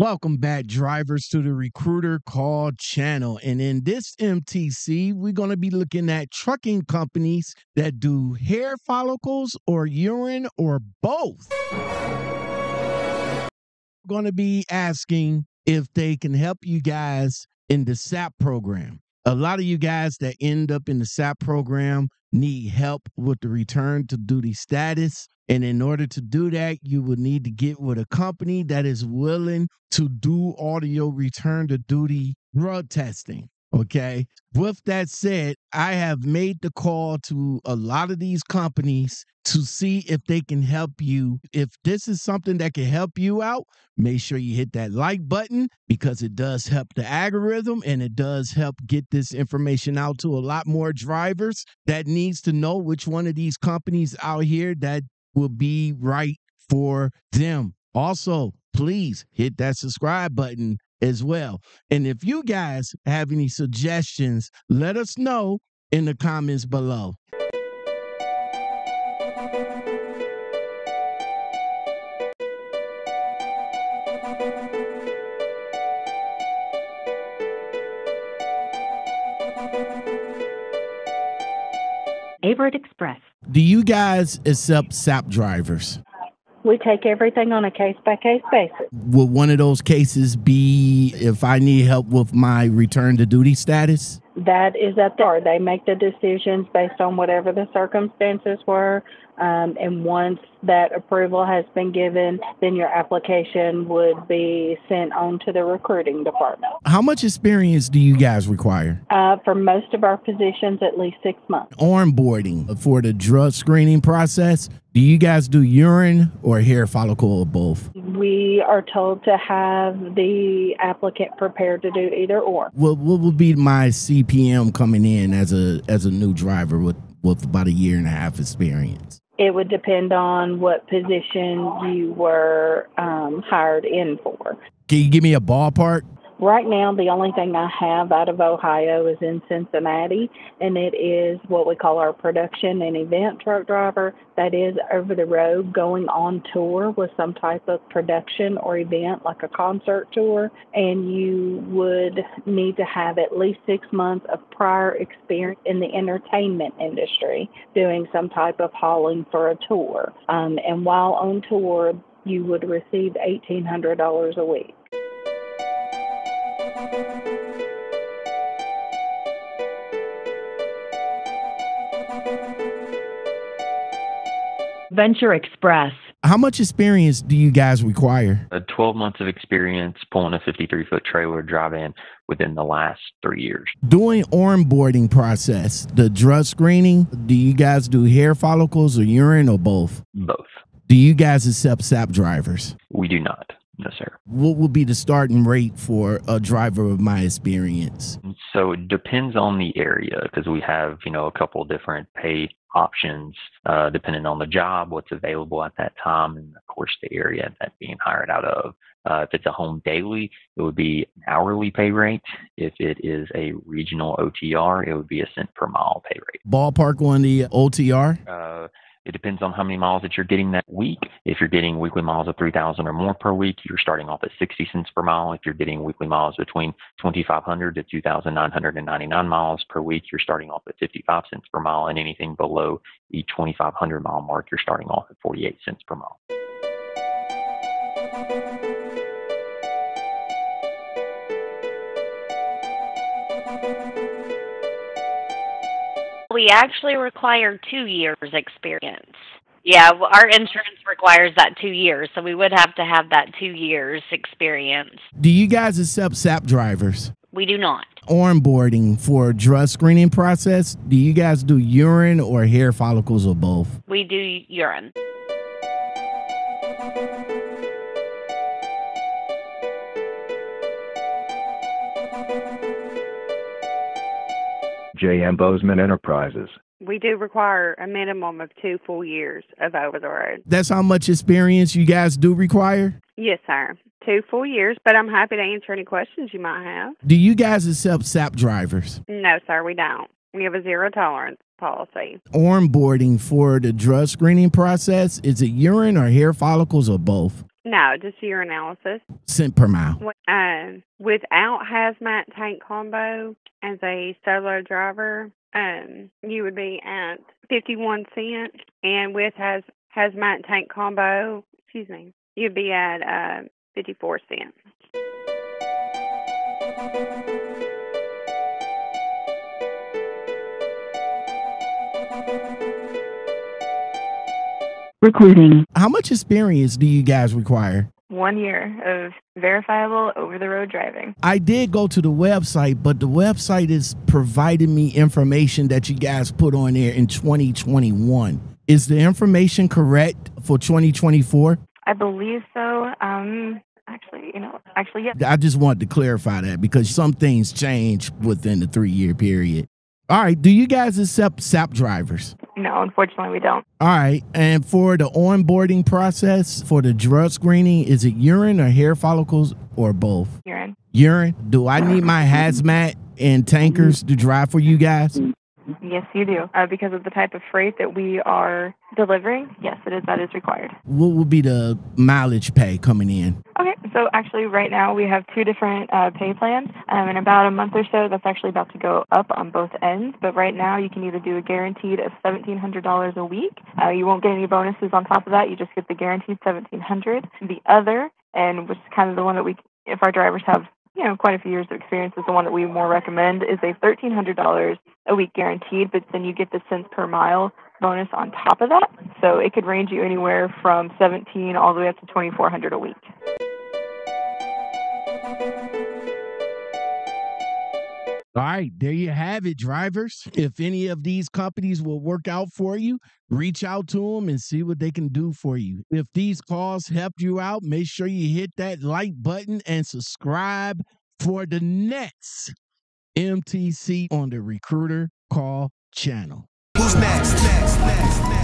Welcome back, drivers, to the Recruiter Call channel. And in this MTC, we're going to be looking at trucking companies that do hair follicles or urine or both. We're going to be asking if they can help you guys in the SAP program. A lot of you guys that end up in the SAP program need help with the return to duty status. And in order to do that, you would need to get with a company that is willing to do audio return to duty drug testing. Okay. With that said, I have made the call to a lot of these companies to see if they can help you. If this is something that can help you out, make sure you hit that like button because it does help the algorithm and it does help get this information out to a lot more drivers that needs to know which one of these companies out here that will be right for them. Also, please hit that subscribe button as well. And if you guys have any suggestions, let us know in the comments below. Averitt Express. Do you guys accept SAP drivers? We take everything on a case by case basis. Would one of those cases be if I need help with my return to duty status? That is up there. They make the decisions based on whatever the circumstances were. Um, and once that approval has been given, then your application would be sent on to the recruiting department. How much experience do you guys require? Uh, for most of our positions, at least six months. Onboarding for the drug screening process. Do you guys do urine or hair follicle or both? We are told to have the applicant prepared to do either or. What what would be my CPM coming in as a as a new driver with with about a year and a half experience? It would depend on what position you were um, hired in for. Can you give me a ballpark? Right now, the only thing I have out of Ohio is in Cincinnati, and it is what we call our production and event truck driver. That is over the road going on tour with some type of production or event, like a concert tour. And you would need to have at least six months of prior experience in the entertainment industry doing some type of hauling for a tour. Um, and while on tour, you would receive $1,800 a week. Venture Express. How much experience do you guys require? Uh, 12 months of experience pulling a 53 foot trailer drive in within the last three years. Doing onboarding process, the drug screening, do you guys do hair follicles or urine or both? Both. Do you guys accept SAP drivers? We do not. No, sir. What would be the starting rate for a driver of my experience? So it depends on the area because we have, you know, a couple different pay options uh, depending on the job, what's available at that time, and of course the area that's being hired out of. Uh, if it's a home daily, it would be an hourly pay rate. If it is a regional OTR, it would be a cent per mile pay rate. Ballpark on the OTR? Uh, it depends on how many miles that you're getting that week. If you're getting weekly miles of 3,000 or more per week, you're starting off at 60 cents per mile. If you're getting weekly miles between 2,500 to 2,999 miles per week, you're starting off at 55 cents per mile. And anything below the 2,500 mile mark, you're starting off at 48 cents per mile. We actually require two years experience. Yeah, well, our insurance requires that two years, so we would have to have that two years experience. Do you guys accept SAP drivers? We do not. Onboarding for drug screening process, do you guys do urine or hair follicles or both? We do urine. J.M. Bozeman Enterprises. We do require a minimum of two full years of over the road. That's how much experience you guys do require? Yes, sir. Two full years, but I'm happy to answer any questions you might have. Do you guys accept SAP drivers? No, sir, we don't. We have a zero tolerance policy. Onboarding for the drug screening process, is it urine or hair follicles or both? No, just urinalysis. Cent per mile. Um, without hazmat tank combo as a solo driver, um, you would be at 51 cent, and with has hazmat tank combo, excuse me, you'd be at uh, 54 cent. Recruiting. How much experience do you guys require? One year of verifiable over the road driving. I did go to the website, but the website is providing me information that you guys put on there in 2021. Is the information correct for 2024? I believe so. Um, actually, you know, actually, yes. I just wanted to clarify that because some things change within the three year period. All right. Do you guys accept SAP drivers? No, unfortunately, we don't. All right. And for the onboarding process for the drug screening, is it urine or hair follicles or both? Urine. Urine. Do I need my hazmat and tankers to drive for you guys? Yes, you do. Uh, because of the type of freight that we are delivering, yes, it is. That is required. What would be the mileage pay coming in? Okay, so actually, right now we have two different uh, pay plans. Um, in about a month or so, that's actually about to go up on both ends. But right now, you can either do a guaranteed of seventeen hundred dollars a week. Uh, you won't get any bonuses on top of that. You just get the guaranteed seventeen hundred. The other, and which is kind of the one that we, if our drivers have you know, quite a few years of experience is the one that we more recommend is a thirteen hundred dollars a week guaranteed, but then you get the cents per mile bonus on top of that. So it could range you anywhere from seventeen all the way up to twenty four hundred a week. All right, there you have it, drivers. If any of these companies will work out for you, reach out to them and see what they can do for you. If these calls helped you out, make sure you hit that like button and subscribe for the next MTC on the Recruiter Call channel. Who's next? Next, next, next.